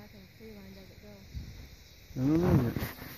back and the tree line doesn't go. I don't know yet.